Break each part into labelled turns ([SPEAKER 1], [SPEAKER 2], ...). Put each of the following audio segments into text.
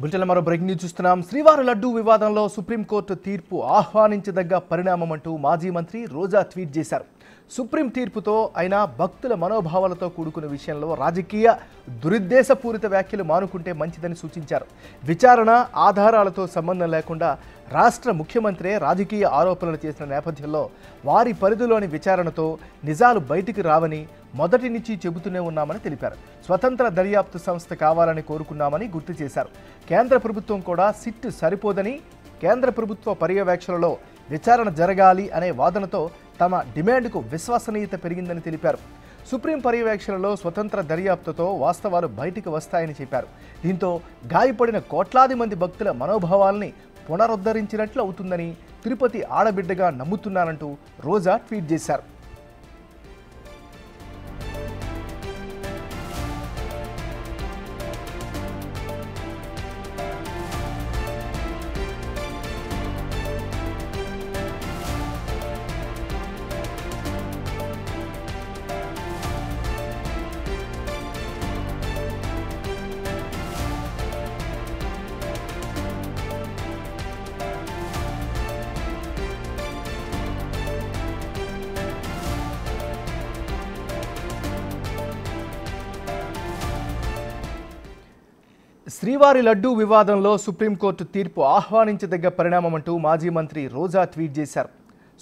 [SPEAKER 1] Bulletin మరో break news చూస్తున్నాం. శ్రీవారి లడ్డూ వివాదంలో సుప్రీంకోర్టు తీర్పు ఆహ్వానించదగ్గ పరిణామం అంటూ మాజీ మంత్రి రోజా ట్వీట్ చేశారు. సుప్రీం తీర్పుతో అయినా భక్తుల మనోభావాలతో కూడుకున్న విషయంలో రాజకీయ దురుద్దేశపూరిత వ్యాఖ్యలు మానుకుంటే మంచిదని సూచించారు. విచారణ ఆధారాలతో సంబంధం లేకుండా రాష్ట్ర ముఖ్యమంత్రే రాజకీయ ఆరోపణలు చేసిన నేపథ్యంలో వారి పరిధిలోని విచారణతో నిజాలు బయటికి రావని మొదటి నుంచి చెబుతూనే ఉన్నామని తెలిపారు. స్వతంత్ర దర్యాప్తు సంస్థ కావాలని కోరుకున్నామని గుర్తు చేశారు. కేంద్ర ప్రభుత్వం కూడా సిట్ సరిపోదని కేంద్ర ప్రభుత్వ పర్యవేక్షణలో విచారణ జరగాలి అనే వాదనతో తమ డిమాండ్కు విశ్వసనీయత పెరిగిందని తెలిపారు. సుప్రీం పర్యవేక్షణలో స్వతంత్ర దర్యాప్తుతో వాస్తవాలు బయటికి వస్తాయని చెప్పారు. దీంతో గాయపడిన కోట్లాది మంది భక్తుల మనోభావాల్ని పునరుద్ధరించినట్లు అవుతుందని తిరుపతి ఆడబిడ్డగా నమ్ముతున్నానంటూ రోజా ట్వీట్ చేశారు. శ్రీవారి లడ్డూ వివాదంలో సుప్రీంకోర్టు తీర్పు ఆహ్వానించదగ్గ పరిణామం అంటూ మాజీ మంత్రి రోజా ట్వీట్ చేశారు.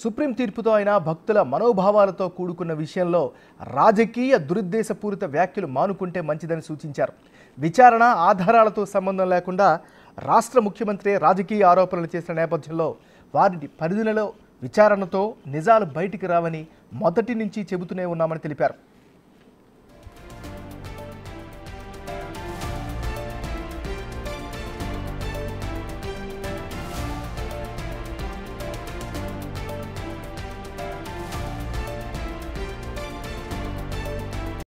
[SPEAKER 1] సుప్రీం తీర్పుతో అయినా భక్తుల మనోభావాలతో కూడుకున్న విషయంలో రాజకీయ దురుద్దేశపూరిత వ్యాఖ్యలు మానుకుంటే మంచిదని సూచించారు. విచారణ ఆధారాలతో సంబంధం లేకుండా రాష్ట్ర ముఖ్యమంత్రి రాజకీయ ఆరోపణలు చేసిన నేపథ్యంలో వారి పరిధిలో విచారణతో నిజాలు బయటికి రావని మొదటి నుంచి చెబుతూనే ఉన్నామని తెలిపారు.